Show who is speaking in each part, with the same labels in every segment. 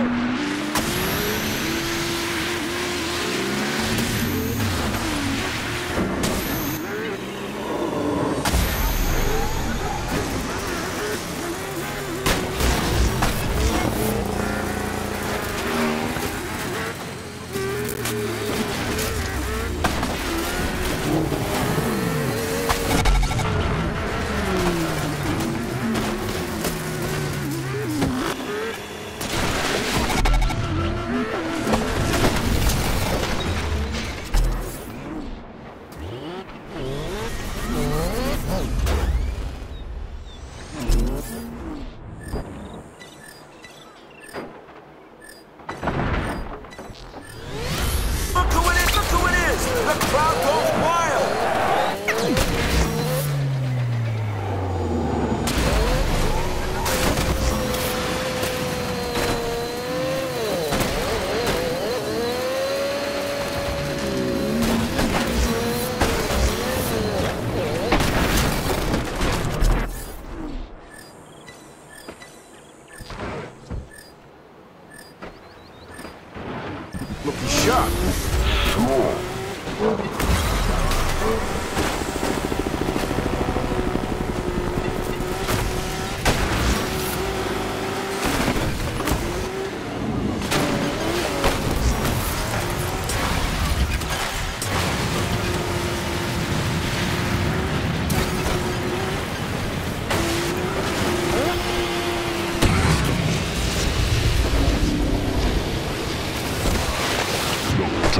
Speaker 1: Look Looking sharp.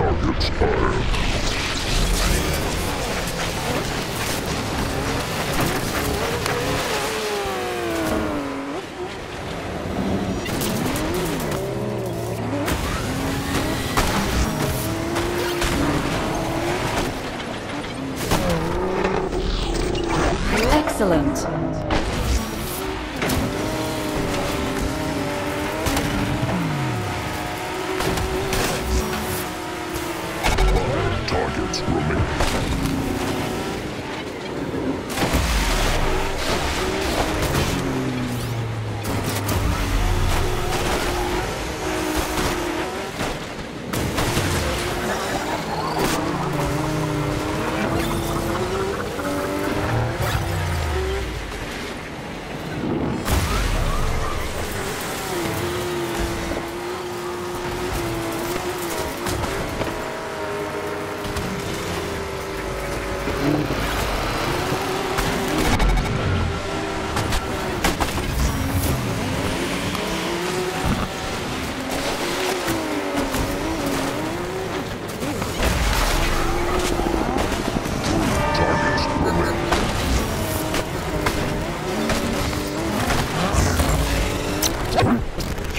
Speaker 2: Targets.
Speaker 3: Excellent.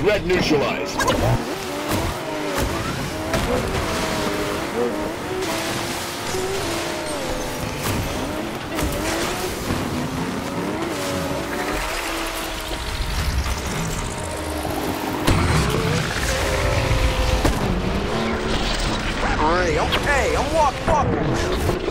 Speaker 4: Threat neutralized.
Speaker 1: Hey, okay, I'm walking.
Speaker 5: You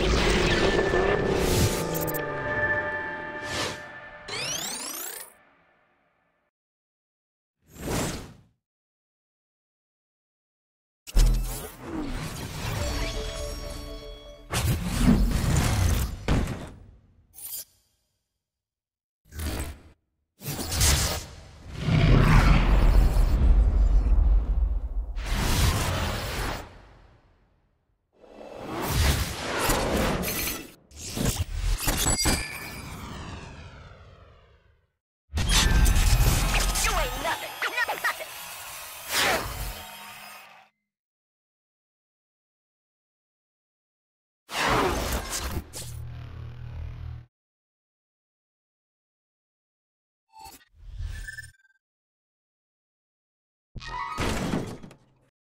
Speaker 5: you